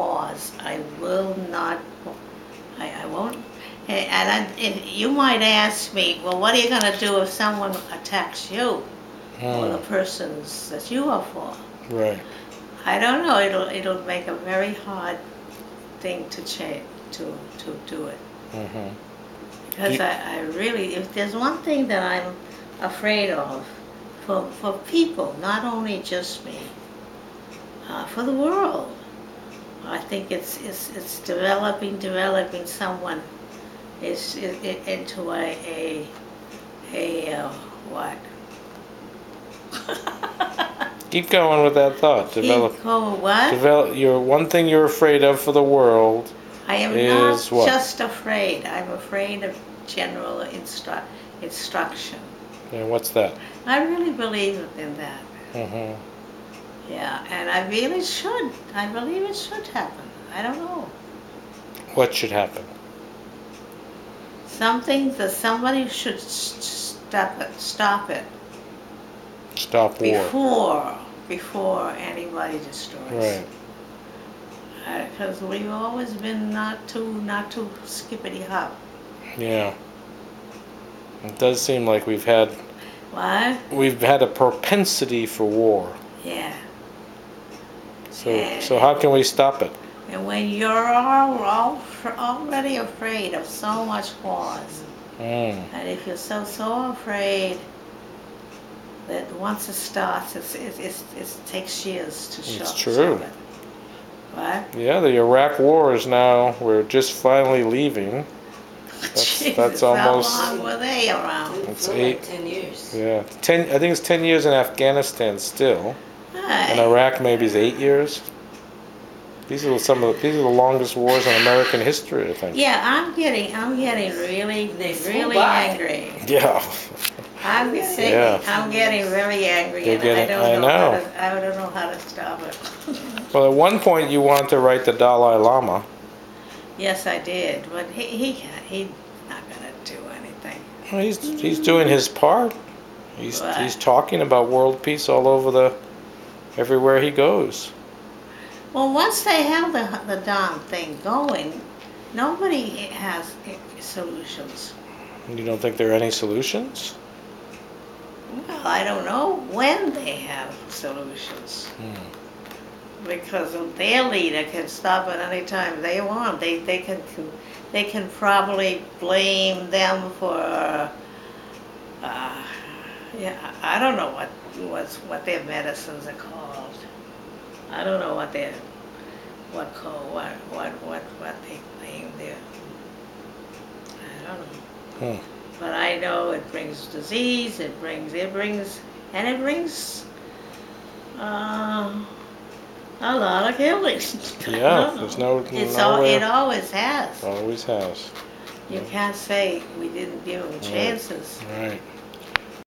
wars. I will not, I, I won't. And and I, if you might ask me, well, what are you gonna do if someone attacks you or the Hmm, persons that you are for? right. I don't know, it'll, it'll make a very hard thing to change, to, to do it. hmm Because You- I, I really, if there's one thing that I'm afraid of for, for people, not only just me, uh, for the world, I think it's, it's, it's developing, developing someone is, into a, a, a, uh, what? Keep going with that thought. Develop. Keep going, what? Develop. Your one thing you're afraid of for the world. I am is not what? just afraid, I'm afraid of general instru- instruction. And what's that? I really believe in that. hmm Yeah, and I really should. I believe it should happen. I don't know. What should happen? Something that somebody should stop it. Stop it Stop war. before before anybody destroys. Right. Uh, because we've always been not too not too skippity hop. Yeah. It does seem like we've had What? we've had a propensity for war. Yeah. So so how can we stop it? And when you're all, all already afraid of so much wars, Mm. and if you're so so afraid that once it starts, it's, it's, it takes years to show. It's true. stop it. What? Yeah, the Iraq War is now we're just finally leaving. That's- Jesus, that's almost- How long were they around? It's eight- like ten years. Yeah, ten. I think it's ten years in Afghanistan still, and Hey, Iraq maybe is eight years. These are some of the, these are the longest wars in American history, I think. Yeah, I'm getting, I'm getting really, really by. angry. Yeah. I'm getting, Yeah. I'm getting very angry, You're and getting- I don't I know, how know. to, I don't know how to stop it. Well, at one point you wanted to write the Dalai Lama. yes, I did, but he, he he's not gonna do anything. Well, he's he's doing his part. He's Right. he's talking about world peace all over the everywhere he goes. Well, once they have the, the darn thing going, nobody has solutions. You don't think there are any solutions? Well, I don't know when they have solutions. Because their leader can stop at any time they want. They, they can, they can probably blame them for, uh, yeah, I I don't know what, what's, what their medicines are called. I don't know what their, what call, what, what, what, what they claim their, I don't know. Hmm. But I know it brings disease, it brings, it brings, and it brings, uh, a lot of killings. Yeah, there's no- It's no al- way- it always has. Always has. You can't say we didn't give them chances. Right.